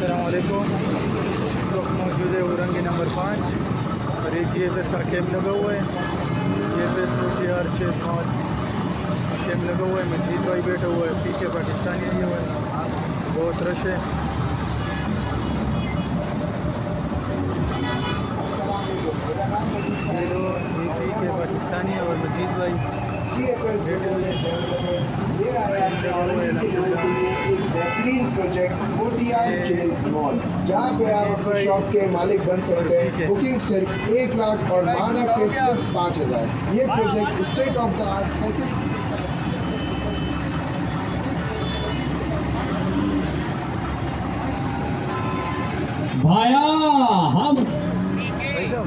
असलकुम वक्त मौजूद है उरंगी नंबर पाँच और एक जी एफ़ एस का कैम्प लगा हुआ है G F S T R छः सात कैम्प लगा हुआ है मजीद भाई बैठा हुआ है. पी के पाकिस्तानी आया हुआ है. बहुत रश है. ये लोग पाकिस्तानी और मजीद भाई. ये के के बेहतरीन प्रोजेक्ट मॉल जहाँ पे आप अपने शॉप के मालिक बन सकते हैं। बुकिंग सिर्फ़ एक लाख और माना के सिर्फ़ पाँच हज़ार। ये project state of the art facility भाया हम भाई साहब